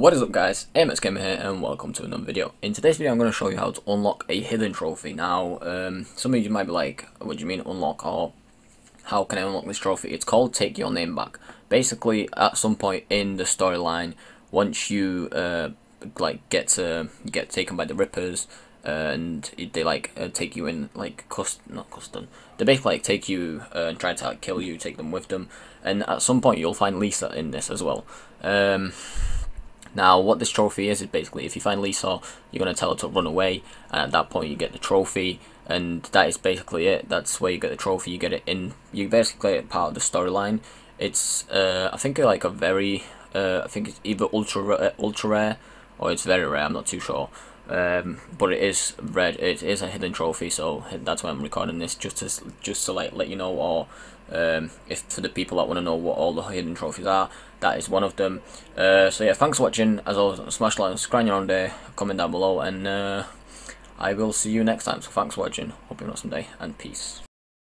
What is up guys, AMX Gamer here and welcome to another video. In today's video I'm going to show you how to unlock a hidden trophy. Now, um, some of you might be like, what do you mean unlock or how can I unlock this trophy? It's called Take Your Name Back. Basically, at some point in the storyline, once you uh, like get to, get taken by the Rippers, uh, and they like uh, take you in like cust not custom they basically like take you uh, and try to like, kill you take them with them and at some point you'll find Lisa in this as well um, now, what this trophy is, is basically if you find Lisa, you're going to tell her to run away, and at that point you get the trophy, and that is basically it. That's where you get the trophy, you get it in, you basically get part of the storyline. It's, uh, I think, like a very, uh, I think it's either ultra, uh, ultra rare, or it's very rare, I'm not too sure. Um, but it is red. It is a hidden trophy, so that's why I'm recording this, just to just to like let you know, or um, if for the people that want to know what all the hidden trophies are, that is one of them. Uh, so yeah, thanks for watching. As always, smash like, and subscribe on there, comment down below, and uh, I will see you next time. So thanks for watching. Hope you have an awesome day, and peace.